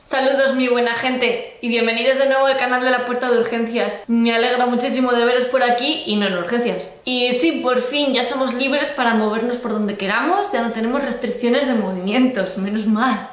Saludos mi buena gente y bienvenidos de nuevo al canal de la Puerta de Urgencias. Me alegra muchísimo de veros por aquí y no en urgencias. Y sí, por fin ya somos libres para movernos por donde queramos, ya no tenemos restricciones de movimientos, menos mal.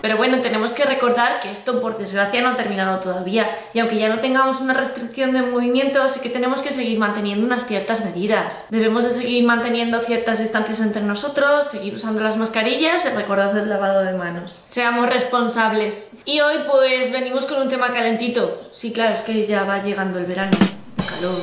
Pero bueno, tenemos que recordar que esto por desgracia no ha terminado todavía y aunque ya no tengamos una restricción de movimiento, sí que tenemos que seguir manteniendo unas ciertas medidas. Debemos de seguir manteniendo ciertas distancias entre nosotros, seguir usando las mascarillas y recordar el lavado de manos. Seamos responsables. Y hoy pues venimos con un tema calentito. Sí, claro, es que ya va llegando el verano. El calor.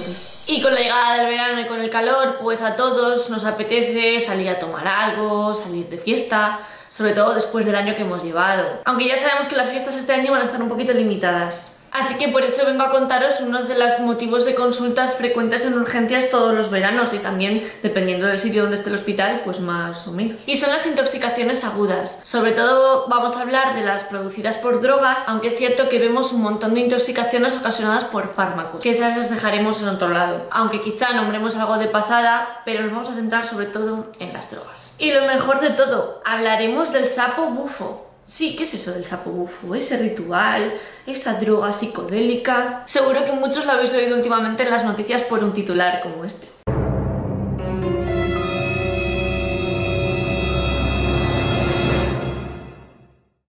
Y con la llegada del verano y con el calor, pues a todos nos apetece salir a tomar algo, salir de fiesta, sobre todo después del año que hemos llevado. Aunque ya sabemos que las fiestas este año van a estar un poquito limitadas. Así que por eso vengo a contaros uno de los motivos de consultas frecuentes en urgencias todos los veranos y también, dependiendo del sitio donde esté el hospital, pues más o menos. Y son las intoxicaciones agudas. Sobre todo vamos a hablar de las producidas por drogas, aunque es cierto que vemos un montón de intoxicaciones ocasionadas por fármacos, que esas las dejaremos en otro lado. Aunque quizá nombremos algo de pasada, pero nos vamos a centrar sobre todo en las drogas. Y lo mejor de todo, hablaremos del sapo bufo. Sí, ¿qué es eso del sapo bufo? Ese ritual, esa droga psicodélica. Seguro que muchos lo habéis oído últimamente en las noticias por un titular como este.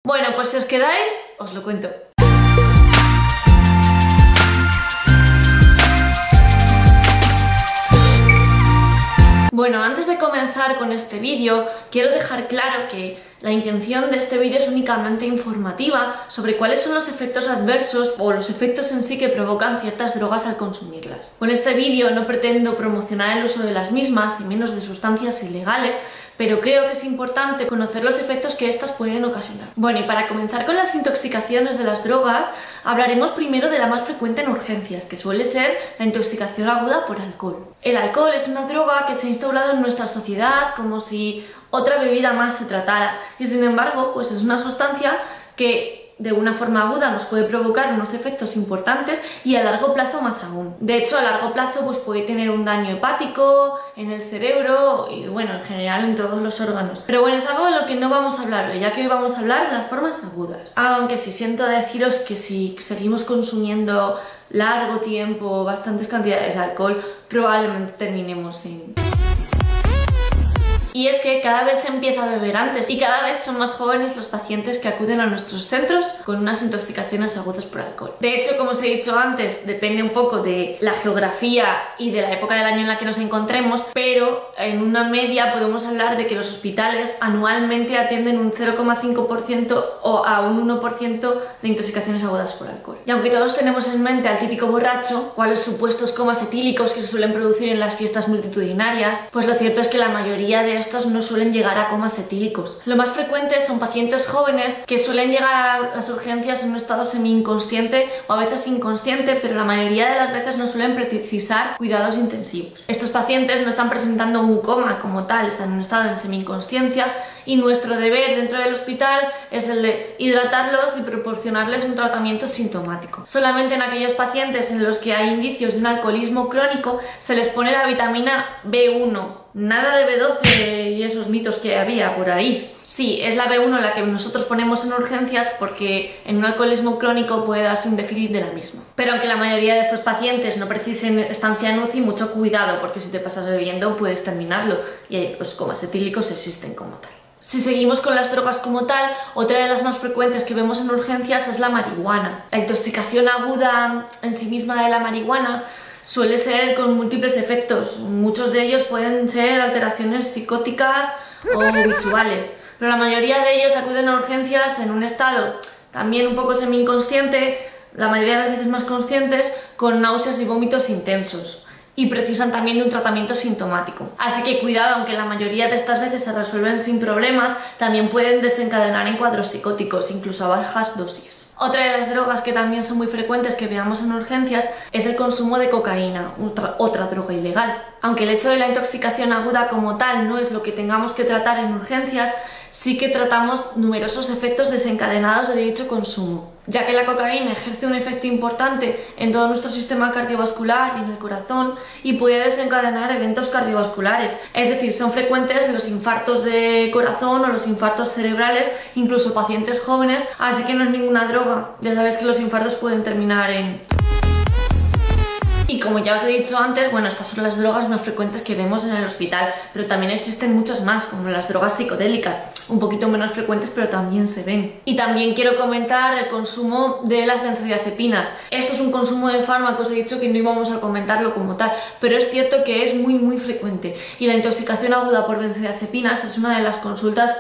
Bueno, pues si os quedáis, os lo cuento. Bueno, antes con este vídeo, quiero dejar claro que la intención de este vídeo es únicamente informativa sobre cuáles son los efectos adversos o los efectos en sí que provocan ciertas drogas al consumirlas. Con este vídeo no pretendo promocionar el uso de las mismas y menos de sustancias ilegales, pero creo que es importante conocer los efectos que estas pueden ocasionar. Bueno, y para comenzar con las intoxicaciones de las drogas, hablaremos primero de la más frecuente en urgencias, que suele ser la intoxicación aguda por alcohol. El alcohol es una droga que se ha instaurado en nuestra sociedad como si otra bebida más se tratara y sin embargo pues es una sustancia que de una forma aguda nos puede provocar unos efectos importantes y a largo plazo más aún. De hecho, a largo plazo pues puede tener un daño hepático en el cerebro y bueno, en general en todos los órganos. Pero bueno, es algo de lo que no vamos a hablar hoy, ya que hoy vamos a hablar de las formas agudas. Aunque sí siento deciros que si seguimos consumiendo largo tiempo, bastantes cantidades de alcohol, probablemente terminemos en y es que cada vez se empieza a beber antes y cada vez son más jóvenes los pacientes que acuden a nuestros centros con unas intoxicaciones agudas por alcohol. De hecho, como os he dicho antes, depende un poco de la geografía y de la época del año en la que nos encontremos, pero en una media podemos hablar de que los hospitales anualmente atienden un 0,5% o a un 1% de intoxicaciones agudas por alcohol. Y aunque todos tenemos en mente al típico borracho o a los supuestos comas etílicos que se suelen producir en las fiestas multitudinarias, pues lo cierto es que la mayoría de estos no suelen llegar a comas etílicos. Lo más frecuente son pacientes jóvenes que suelen llegar a las urgencias en un estado semi-inconsciente o a veces inconsciente, pero la mayoría de las veces no suelen precisar cuidados intensivos. Estos pacientes no están presentando un coma como tal, están en un estado de semi-inconsciencia y nuestro deber dentro del hospital es el de hidratarlos y proporcionarles un tratamiento sintomático. Solamente en aquellos pacientes en los que hay indicios de un alcoholismo crónico se les pone la vitamina B1 Nada de B12 y esos mitos que había por ahí. Sí, es la B1 la que nosotros ponemos en urgencias porque en un alcoholismo crónico puede darse un déficit de la misma. Pero aunque la mayoría de estos pacientes no precisen estancia en UCI, mucho cuidado porque si te pasas bebiendo puedes terminarlo y los comas etílicos existen como tal. Si seguimos con las drogas como tal, otra de las más frecuentes que vemos en urgencias es la marihuana. La intoxicación aguda en sí misma de la marihuana suele ser con múltiples efectos. Muchos de ellos pueden ser alteraciones psicóticas o visuales, pero la mayoría de ellos acuden a urgencias en un estado también un poco semi-inconsciente, la mayoría de las veces más conscientes, con náuseas y vómitos intensos y precisan también de un tratamiento sintomático. Así que cuidado, aunque la mayoría de estas veces se resuelven sin problemas, también pueden desencadenar en cuadros psicóticos, incluso a bajas dosis. Otra de las drogas que también son muy frecuentes que veamos en urgencias es el consumo de cocaína, otra, droga ilegal. Aunque el hecho de la intoxicación aguda como tal no es lo que tengamos que tratar en urgencias, sí que tratamos numerosos efectos desencadenados de dicho consumo, ya que la cocaína ejerce un efecto importante en todo nuestro sistema cardiovascular y en el corazón y puede desencadenar eventos cardiovasculares, es decir, son frecuentes los infartos de corazón o los infartos cerebrales, incluso pacientes jóvenes, así que no es ninguna droga, ya sabes que los infartos pueden terminar en y como ya os he dicho antes, bueno, estas son las drogas más frecuentes que vemos en el hospital, pero también existen muchas más, como las drogas psicodélicas, un poquito menos frecuentes, pero también se ven. Y también quiero comentar el consumo de las benzodiazepinas. Esto es un consumo de fármacos, he dicho que no íbamos a comentarlo como tal, pero es cierto que es muy muy frecuente. Y la intoxicación aguda por benzodiazepinas es una de las consultas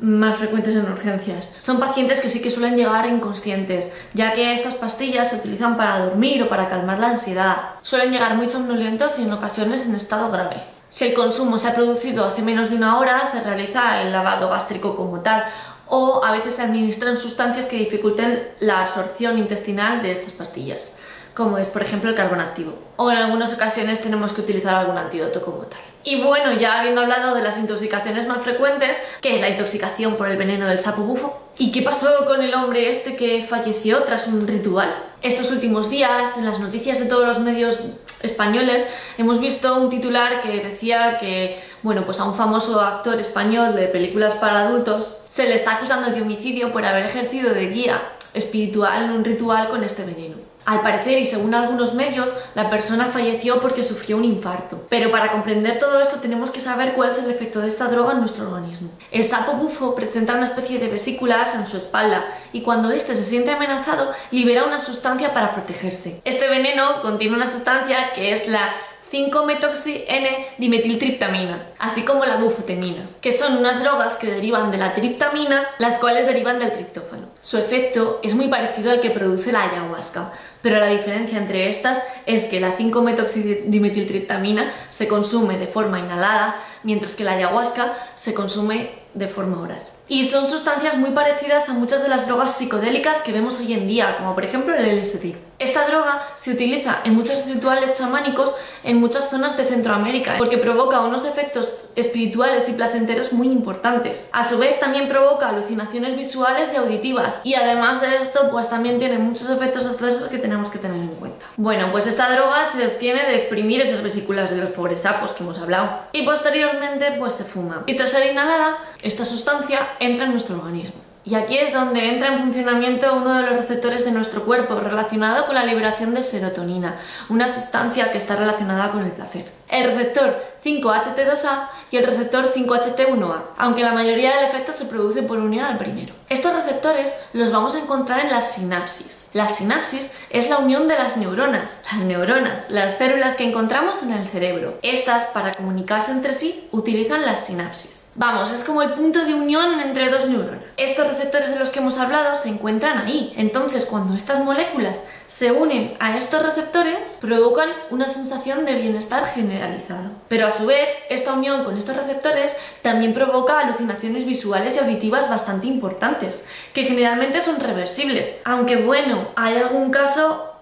más frecuentes en urgencias. Son pacientes que sí que suelen llegar inconscientes, ya que estas pastillas se utilizan para dormir o para calmar la ansiedad. Suelen llegar muy somnolentos y en ocasiones en estado grave. Si el consumo se ha producido hace menos de una hora, se realiza el lavado gástrico como tal, o a veces se administran sustancias que dificulten la absorción intestinal de estas pastillas como es por ejemplo el carbón activo. O en algunas ocasiones tenemos que utilizar algún antídoto como tal. Y bueno, ya habiendo hablado de las intoxicaciones más frecuentes, que es la intoxicación por el veneno del sapo bufo, ¿y qué pasó con el hombre este que falleció tras un ritual? Estos últimos días, en las noticias de todos los medios españoles, hemos visto un titular que decía que, bueno, pues a un famoso actor español de películas para adultos se le está acusando de homicidio por haber ejercido de guía espiritual en un ritual con este veneno. Al parecer, y según algunos medios, la persona falleció porque sufrió un infarto. Pero para comprender todo esto tenemos que saber cuál es el efecto de esta droga en nuestro organismo. El sapo bufo presenta una especie de vesículas en su espalda y cuando éste se siente amenazado libera una sustancia para protegerse. Este veneno contiene una sustancia que es la 5-metoxy-N-dimetiltriptamina, así como la bufotenina, que son unas drogas que derivan de la triptamina, las cuales derivan del triptófano. Su efecto es muy parecido al que produce la ayahuasca, pero la diferencia entre estas es que la 5-metoxidimetiltriptamina se consume de forma inhalada, mientras que la ayahuasca se consume de forma oral. Y son sustancias muy parecidas a muchas de las drogas psicodélicas que vemos hoy en día, como por ejemplo el LSD. Esta droga se utiliza en muchos rituales chamánicos en muchas zonas de Centroamérica porque provoca unos efectos espirituales y placenteros muy importantes. A su vez también provoca alucinaciones visuales y auditivas y además de esto pues también tiene muchos efectos adversos que tenemos que tener en cuenta. Bueno, pues esta droga se obtiene de exprimir esas vesículas de los pobres sapos que hemos hablado y posteriormente pues se fuma. Y tras ser inhalada, esta sustancia entra en nuestro organismo. Y aquí es donde entra en funcionamiento uno de los receptores de nuestro cuerpo relacionado con la liberación de serotonina, una sustancia que está relacionada con el placer. El receptor 5HT2A y el receptor 5HT1A, aunque la mayoría del efecto se produce por unión al primero. Estos receptores los vamos a encontrar en las sinapsis. La sinapsis es la unión de las neuronas, las neuronas, las células que encontramos en el cerebro. Estas, para comunicarse entre sí, utilizan las sinapsis. Vamos, es como el punto de unión entre dos neuronas. Estos receptores de los que hemos hablado se encuentran ahí. Entonces, cuando estas moléculas se unen a estos receptores, provocan una sensación de bienestar generalizado. Pero a su vez, esta unión con estos receptores también provoca alucinaciones visuales y auditivas bastante importantes, que generalmente son reversibles. Aunque bueno, hay algún caso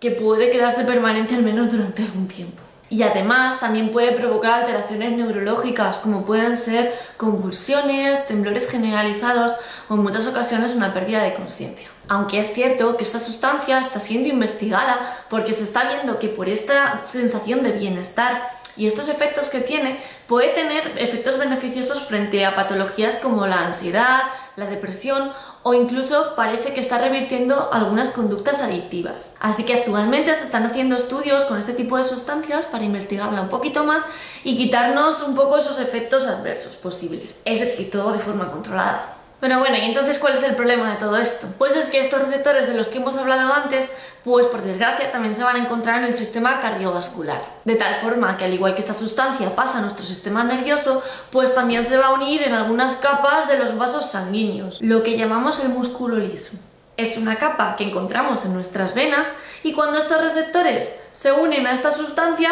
que puede quedarse permanente al menos durante algún tiempo. Y además también puede provocar alteraciones neurológicas como pueden ser convulsiones, temblores generalizados o en muchas ocasiones una pérdida de conciencia. Aunque es cierto que esta sustancia está siendo investigada porque se está viendo que por esta sensación de bienestar y estos efectos que tiene puede tener efectos beneficiosos frente a patologías como la ansiedad, la depresión o incluso parece que está revirtiendo algunas conductas adictivas. Así que actualmente se están haciendo estudios con este tipo de sustancias para investigarla un poquito más y quitarnos un poco esos efectos adversos posibles. Es decir, todo de forma controlada. Pero bueno, ¿y entonces cuál es el problema de todo esto? Pues es que estos receptores de los que hemos hablado antes, pues por desgracia también se van a encontrar en el sistema cardiovascular. De tal forma que al igual que esta sustancia pasa a nuestro sistema nervioso, pues también se va a unir en algunas capas de los vasos sanguíneos, lo que llamamos el músculo liso. Es una capa que encontramos en nuestras venas y cuando estos receptores se unen a esta sustancia,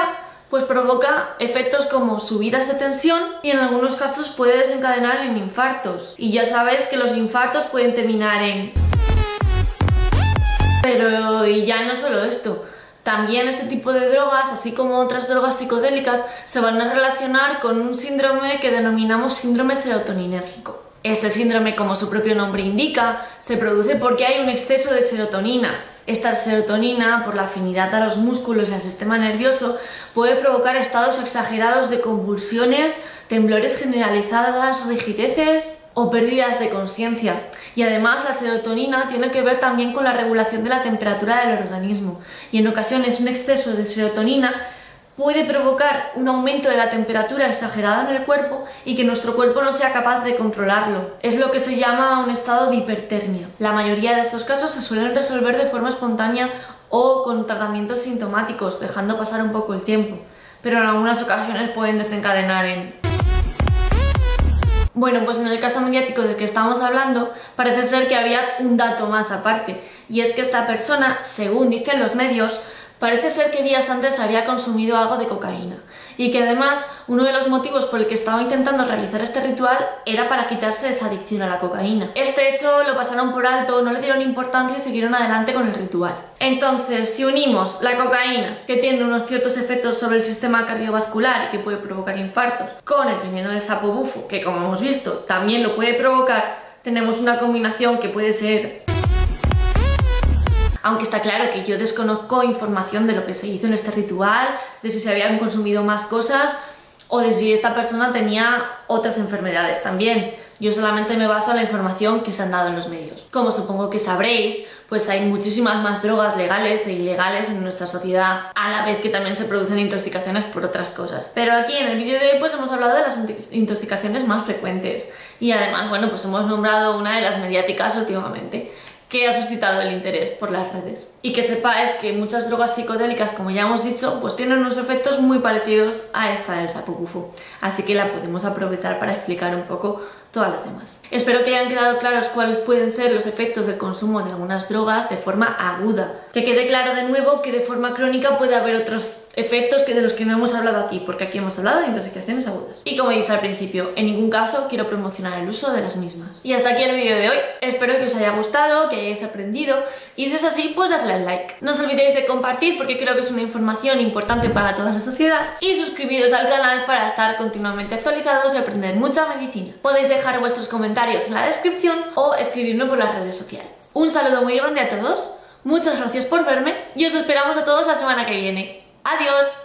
pues provoca efectos como subidas de tensión y en algunos casos puede desencadenar en infartos. Y ya sabes que los infartos pueden terminar en... Pero y ya no solo esto, también este tipo de drogas, así como otras drogas psicodélicas, se van a relacionar con un síndrome que denominamos síndrome serotoninérgico. Este síndrome, como su propio nombre indica, se produce porque hay un exceso de serotonina. Esta serotonina, por la afinidad a los músculos y al sistema nervioso, puede provocar estados exagerados de convulsiones, temblores generalizadas, rigideces o pérdidas de conciencia. Y además la serotonina tiene que ver también con la regulación de la temperatura del organismo. Y en ocasiones un exceso de serotonina puede provocar un aumento de la temperatura exagerada en el cuerpo y que nuestro cuerpo no sea capaz de controlarlo. Es lo que se llama un estado de hipertermia. La mayoría de estos casos se suelen resolver de forma espontánea o con tratamientos sintomáticos, dejando pasar un poco el tiempo, pero en algunas ocasiones pueden desencadenar en bueno, pues en el caso mediático de que estamos hablando, parece ser que había un dato más aparte, y es que esta persona, según dicen los medios, parece ser que días antes había consumido algo de cocaína y que además uno de los motivos por el que estaba intentando realizar este ritual era para quitarse esa adicción a la cocaína. Este hecho lo pasaron por alto, no le dieron importancia y siguieron adelante con el ritual. Entonces, si unimos la cocaína, que tiene unos ciertos efectos sobre el sistema cardiovascular y que puede provocar infartos, con el veneno del sapo bufo, que como hemos visto también lo puede provocar, tenemos una combinación que puede ser aunque está claro que yo desconozco información de lo que se hizo en este ritual, de si se habían consumido más cosas o de si esta persona tenía otras enfermedades también. Yo solamente me baso en la información que se han dado en los medios. Como supongo que sabréis, pues hay muchísimas más drogas legales e ilegales en nuestra sociedad, a la vez que también se producen intoxicaciones por otras cosas. Pero aquí en el vídeo de hoy pues hemos hablado de las intoxicaciones más frecuentes y además, bueno, pues hemos nombrado una de las mediáticas últimamente que ha suscitado el interés por las redes. Y que sepáis que muchas drogas psicodélicas, como ya hemos dicho, pues tienen unos efectos muy parecidos a esta del sapo bufo. Así que la podemos aprovechar para explicar un poco todas las demás. Espero que hayan quedado claros cuáles pueden ser los efectos del consumo de algunas drogas de forma aguda. Que quede claro de nuevo que de forma crónica puede haber otros efectos que de los que no hemos hablado aquí, porque aquí hemos hablado de intoxicaciones agudas. Y como he dicho al principio, en ningún caso quiero promocionar el uso de las mismas. Y hasta aquí el vídeo de hoy. Espero que os haya gustado, que hayáis aprendido y si es así, pues dadle al like. No os olvidéis de compartir porque creo que es una información importante para toda la sociedad y suscribiros al canal para estar continuamente actualizados y aprender mucha medicina. Podéis dejar dejar vuestros comentarios en la descripción o escribirme por las redes sociales. Un saludo muy grande a todos, muchas gracias por verme y os esperamos a todos la semana que viene. ¡Adiós!